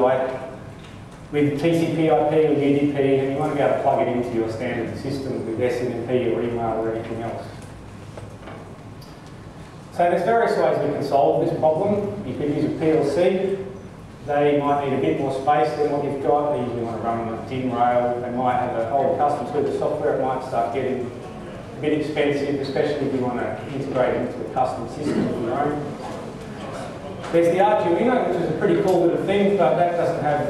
like with TCP/IP or UDP, and you want to be able to plug it into your standard system with SNMP or email or anything else. So there's various ways we can solve this problem. You could use a PLC. They might need a bit more space than what you've got. They usually want to run on a DIN rail. They might have a whole custom suite of software. It might start getting a bit expensive, especially if you want to integrate into a custom system of your own. There's the Arduino, which is a pretty cool little thing, but that doesn't have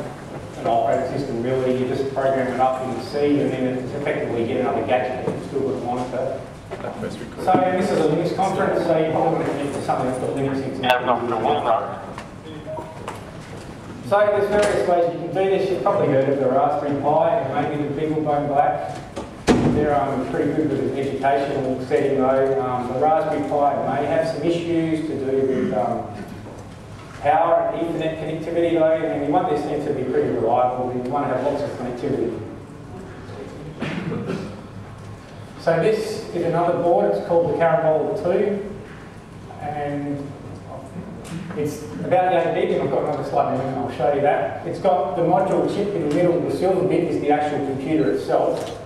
an operating system really. You just program it up in the C and then it's effectively get another gadget that still got monitor. So this is a Linux conference, so you probably want to connect to something that's got Linux into So there's various ways you can do this. You've probably heard of the Raspberry Pi and maybe the BeagleBone Black. They're um, pretty good with an educational setting though. Um, the Raspberry Pi may have some issues to do with um, power and Ethernet connectivity though, and you want this thing to be pretty reliable, you want to have lots of connectivity. So this is another board, it's called the Carambola 2, and it's about that big, and I've got another slide and I'll show you that. It's got the module chip in the middle, the silver bit is the actual computer itself.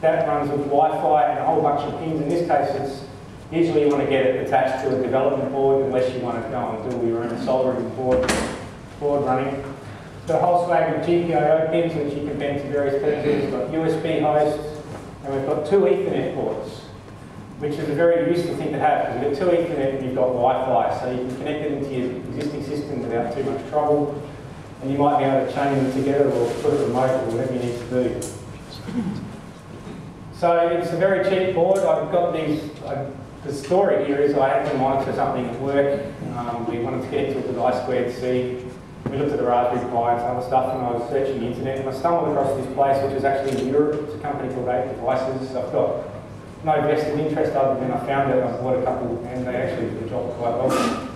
That runs with Wi-Fi and a whole bunch of pins. In this case, it's Usually you want to get it attached to a development board unless you want to go and do your own soldering board, board running. The whole swag of GPIO pins which you can bend to various purposes. We've got USB hosts and we've got two Ethernet ports which is a very useful thing to have because you've got two Ethernet and you've got Wi-Fi so you can connect it into your existing system without too much trouble and you might be able to chain them together or put it remote or whatever you need to do. So it's a very cheap board. I've got these, I the story here is I had to monitor something at work. Um, we wanted to get into with I squared C. We looked at the Raspberry Pi and some other stuff, and I was searching the internet, and I stumbled across this place, which is actually in Europe. It's a company called 8devices. I've got no vested interest other than I found it. I bought a couple, and they actually did the job quite well.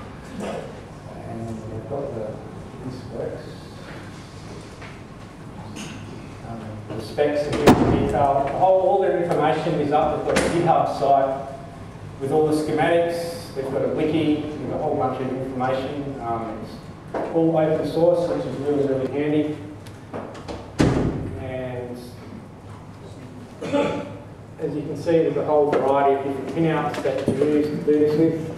And we've got the this works. Um, the specs in detail. All their information is up. They've got a GitHub site with all the schematics. They've got a wiki with a whole bunch of information. Um, it's all open source, which is really, really handy. And as you can see, there's a whole variety of different pinouts that you can use to do this with.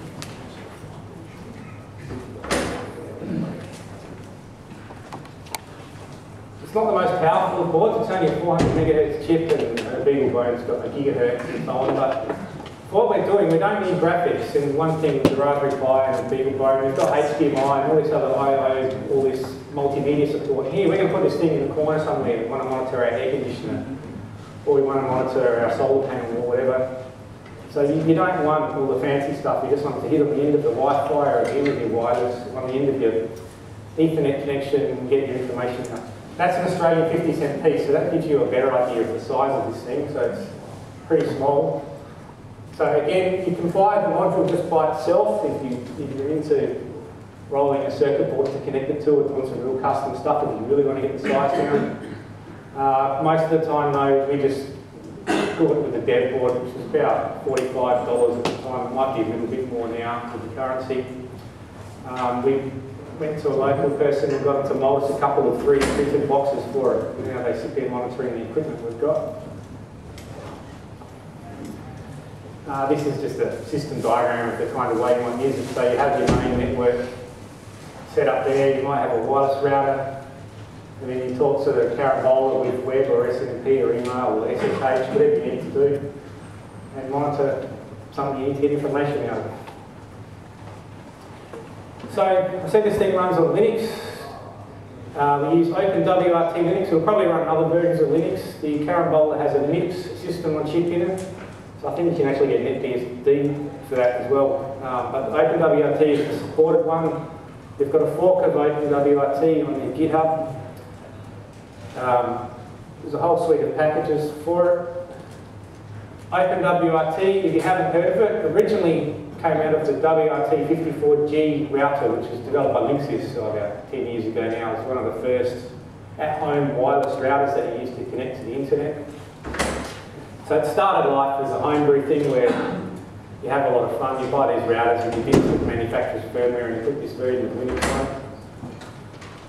It's not the most powerful of boards, it's only a 400 megahertz chip and a BeagleBone's got a gigahertz and so on, but what we're doing, we don't need graphics, and one thing the Raspberry Pi and the BeagleBone, we've got HDMI and all this other I/O, all this multimedia support. Here, we're going to put this thing in the corner somewhere. We want to monitor our air conditioner, or we want to monitor our solar panel, or whatever. So you, you don't want all the fancy stuff. You just want to hit on the end of the Wi-Fi or the end of your wireless, on the end of your Ethernet connection, and get your information out. That's an Australian 50 cent piece, so that gives you a better idea of the size of this thing. So it's pretty small. So again, you can buy the module just by itself if, you, if you're into rolling a circuit board to connect it to it, want some real custom stuff if you really want to get the size down. Uh, most of the time though, we just do it with a dev board, which is about $45 at the time. It might be a little bit more now with the currency. Um, we went to a local person and got them to mold us a couple of free printed boxes for it. Now they sit there monitoring the equipment we've got. Uh, this is just a system diagram of the kind of way you to use it. So you have your main network set up there. You might have a wireless router. And then you talk to the Carambola with web or SNMP or email or SSH, whatever you need to do. And monitor you need to get information out of. So I said this thing runs on Linux. Uh, we use OpenWRT Linux. We'll probably run other versions of Linux. The Carambola has a MIPS system on chip in it. So I think you can actually get NetBSD for that as well. Um, but OpenWRT is the supported one. We've got a fork of OpenWRT on the GitHub. Um, there's a whole suite of packages for it. OpenWRT, if you haven't heard of it, originally came out of the WRT54G router, which was developed by Linksys so about 10 years ago now. It's one of the first at-home wireless routers that you used to connect to the internet. So it started life as a homebrew thing where you have a lot of fun, you buy these routers and you get manufacturer's firmware and you put this version of Linux on.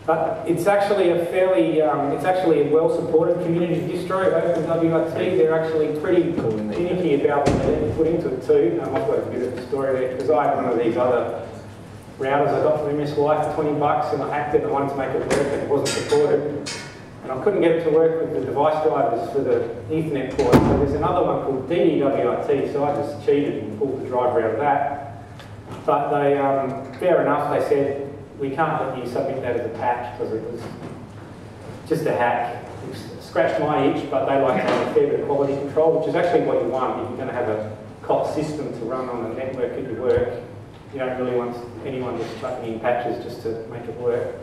But it's actually a fairly, um, it's actually a well-supported community distro, OpenWRT. They're actually pretty finicky about what they put into it too. Um, I've got a bit of a story there because I had one of these other routers I got from MSY for 20 bucks and I hacked it and I wanted to make it work and it wasn't supported. And I couldn't get it to work with the device drivers for the Ethernet port. So there's another one called DD-WRT, so I just cheated and pulled the driver out of that. But they, um, fair enough, they said, we can't let you submit that as a patch because it was just a hack. It scratched my itch, but they like to have a fair bit of quality control, which is actually what you want if you're going to have a COT system to run on the network at your work. You don't really want anyone just chucking in patches just to make it work.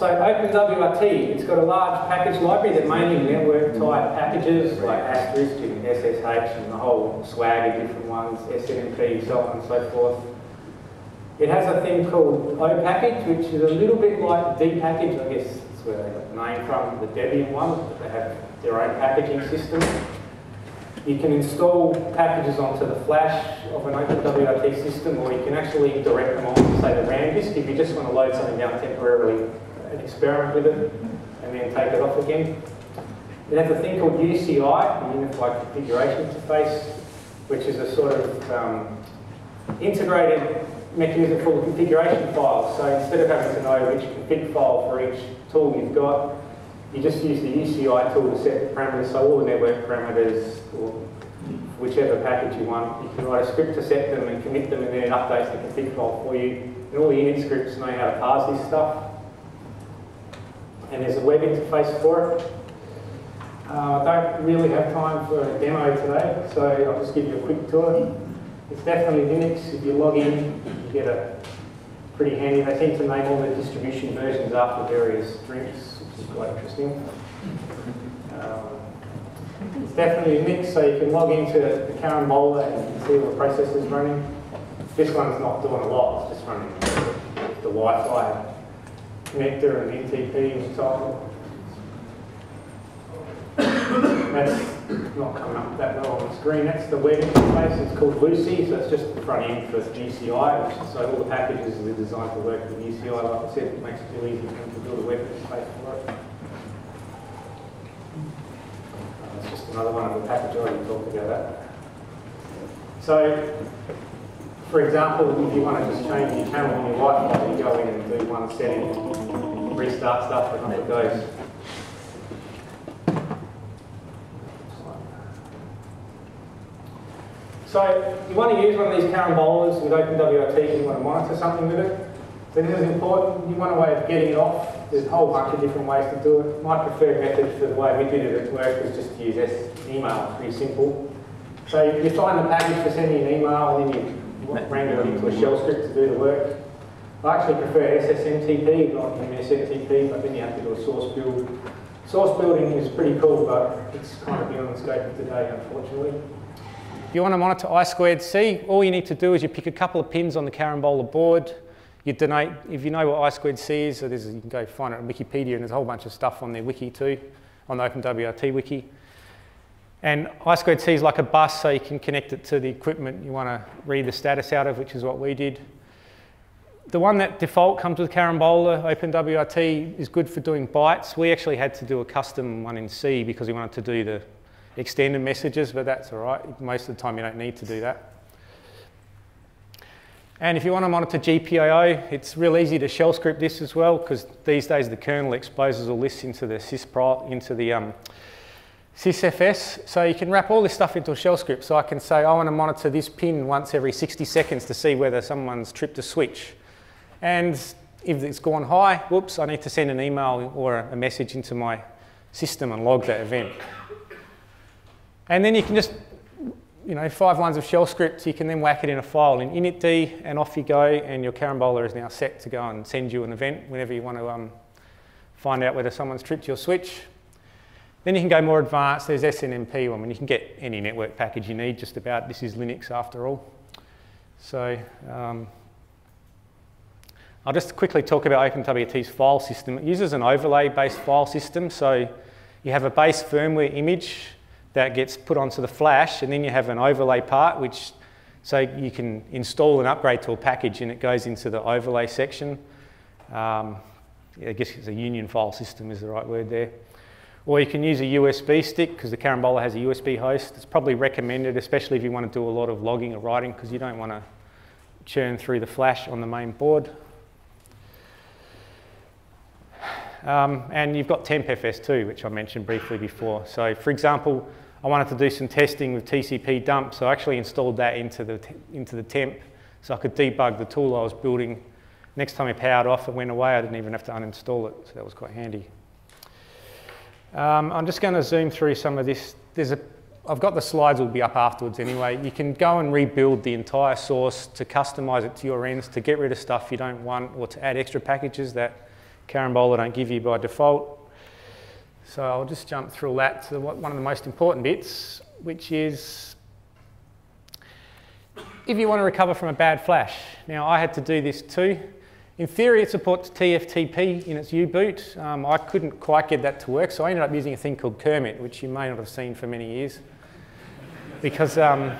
So OpenWRT, it's got a large package library that mainly network type packages mm. like Asterisk and SSH and the whole swag of different ones, SNMP, so on and so forth. It has a thing called O-Package, which is a little bit like D-Package, I guess that's where they got the name from, the Debian one, but they have their own packaging system. You can install packages onto the flash of an OpenWRT system, or you can actually direct them onto, say, the RAM disk if you just want to load something down temporarily and experiment with it, and then take it off again. It have a thing called UCI, the Unified Configuration Interface, which is a sort of um, integrated mechanism for the configuration files. So instead of having to know which config file for each tool you've got, you just use the UCI tool to set the parameters, so all the network parameters, or whichever package you want. You can write a script to set them and commit them, and then it updates the config file for you. And all the init scripts know how to parse this stuff. And there's a web interface for it. Uh, I don't really have time for a demo today, so I'll just give you a quick tour. It's definitely Linux. If you log in, you get a pretty handy. They tend to name all the distribution versions after various drinks, which is quite interesting. Um, it's definitely Linux, so you can log into the Carambola and you can see all the processes running. This one's not doing a lot, it's just running the Wi-Fi connector and NTP on. That's not coming up that well on the screen. That's the web interface. It's called LuCI, so it's just the front end for UCI. So all the packages are designed to work with UCI. Like I said, it makes it really easy to build a web interface for it. It's just another one of the package I already talked about. So, for example, if you want to just change your channel on your Wi-Fi, you go in and do one setting, restart stuff, and off it goes. So you want to use one of these carambolas with OpenWRT, if you want to monitor something with it. So this is important, you want a way of getting it off. There's a whole bunch of different ways to do it. My preferred method for the way we did it at work was just to use S email, it's pretty simple. So you find the package for sending an email and then you wrangle into a shell script to do the work. I actually prefer SSMTP, not MSMTP, but then you have to do a source build. Source building is pretty cool, but it's kind of beyond the scope of today, unfortunately. If you want to monitor I squared C, all you need to do is you pick a couple of pins on the carambola board. You donate, if you know what I squared C is, so is, you can go find it on Wikipedia and there's a whole bunch of stuff on their wiki too, on the OpenWRT wiki. And I squared C is like a bus, so you can connect it to the equipment you want to read the status out of, which is what we did. The one that default comes with Carambola, OpenWRT, is good for doing bytes. We actually had to do a custom one in C because we wanted to do the extended messages, but that's all right. Most of the time you don't need to do that. And if you want to monitor GPIO, it's real easy to shell script this as well, because these days the kernel exposes all this into the sysprot, into the um, sysfs. So you can wrap all this stuff into a shell script. So I can say, I want to monitor this pin once every 60 seconds to see whether someone's tripped a switch. And if it's gone high, whoops, I need to send an email or a message into my system and log that event. And then you can just, you know, five lines of shell script, you can then whack it in a file in initd and off you go and your carambola is now set to go and send you an event whenever you want to um, find out whether someone's tripped your switch. Then you can go more advanced, there's SNMP one, when you can get any network package you need just about. This is Linux after all. So um, I'll just quickly talk about OpenWRT's file system. It uses an overlay-based file system, so you have a base firmware image that gets put onto the flash and then you have an overlay part which so you can install and upgrade to a package and it goes into the overlay section Um, I guess it's a union file system is the right word there. Or you can use a USB stick because the Carambola has a USB host. It's probably recommended, especially if you want to do a lot of logging or writing because you don't want to churn through the flash on the main board. Um, and you've got TempFS2, which I mentioned briefly before. So for example, I wanted to do some testing with TCP dump, so I actually installed that into the, into the temp so I could debug the tool I was building. Next time I powered off, it went away, I didn't even have to uninstall it, so that was quite handy. Um, I'm just going to zoom through some of this. There's a, I've got the slides will be up afterwards anyway. You can go and rebuild the entire source to customize it to your ends, to get rid of stuff you don't want, or to add extra packages that Carambola don't give you by default. So I'll just jump through that to one of the most important bits, which is if you want to recover from a bad flash. Now I had to do this too. In theory, it supports TFTP in its U-boot. Um, I couldn't quite get that to work, so I ended up using a thing called Kermit, which you may not have seen for many years, because um,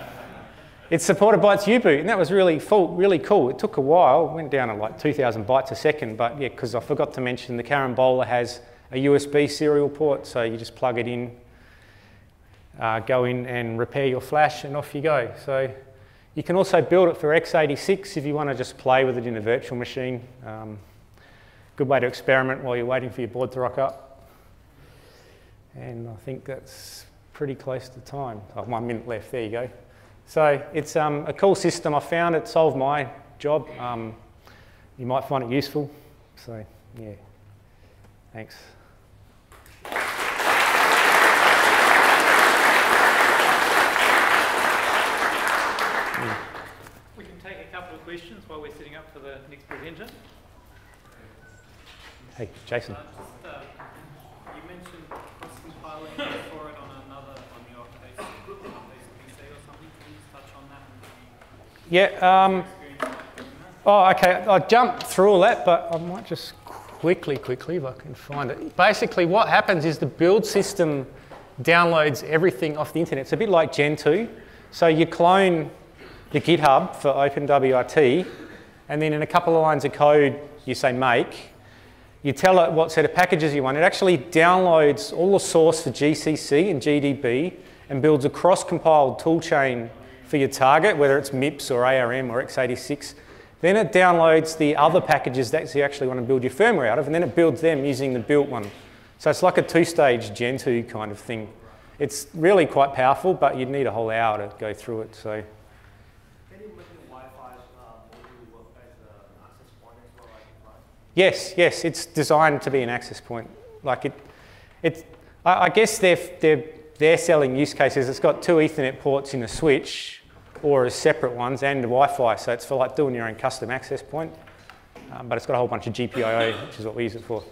it's supported by its U-boot, and that was really full, really cool. It took a while, went down to like 2,000 bytes a second, but yeah, because I forgot to mention the Carambola has a USB serial port, so you just plug it in, uh, go in and repair your flash, and off you go. So you can also build it for x86 if you want to just play with it in a virtual machine. Um, good way to experiment while you're waiting for your board to rock up. And I think that's pretty close to time. Oh, one minute left, there you go. So it's um, a cool system. I found it solved my job. Um, you might find it useful. So yeah, thanks. questions while we're setting up for the next presenter? Hey, Jason. Uh, just, uh, you mentioned cross-compiling for it on another, on your base, PC or something. Can you just touch on that? yeah. Um, oh, okay. I jumped through all that, but I might just quickly, quickly, if I can find it. Basically, what happens is the build system downloads everything off the internet. It's a bit like Gentoo. So you clone the GitHub for OpenWRT, and then in a couple of lines of code, you say make. You tell it what set of packages you want. It actually downloads all the source for GCC and GDB and builds a cross-compiled toolchain for your target, whether it's MIPS or ARM or x86. Then it downloads the other packages that you actually want to build your firmware out of, and then it builds them using the built one. So it's like a two-stage Gentoo kind of thing. It's really quite powerful, but you'd need a whole hour to go through it. So. Yes, yes, it's designed to be an access point. Like it, it I, I guess they're, they're, they're selling use cases. It's got two Ethernet ports in a switch or as separate ones and Wi-Fi. So it's for like doing your own custom access point. Um, but it's got a whole bunch of GPIO, which is what we use it for.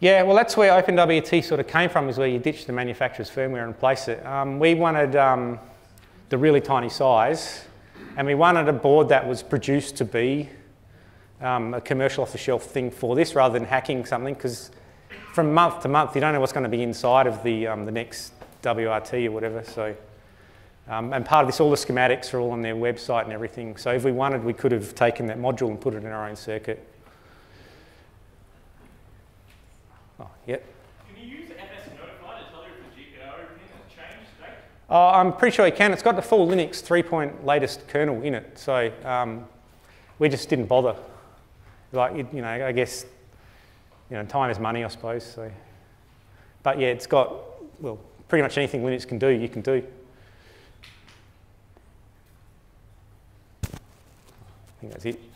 Yeah, well, that's where OpenWRT sort of came from, is where you ditch the manufacturer's firmware and place it. Um, we wanted um, the really tiny size, and we wanted a board that was produced to be um, a commercial off-the-shelf thing for this, rather than hacking something, because from month to month, you don't know what's going to be inside of the, um, the next WRT or whatever. So, um, and part of this, all the schematics are all on their website and everything. So if we wanted, we could have taken that module and put it in our own circuit. Oh, yep. Can you use FS Notify to tell you if the GPIO everything has changed state? Oh, I'm pretty sure you can. It's got the full Linux 3 point latest kernel in it. So um, we just didn't bother. Like, you know, I guess, you know, time is money, I suppose. So, But yeah, it's got, well, pretty much anything Linux can do, you can do. I think that's it.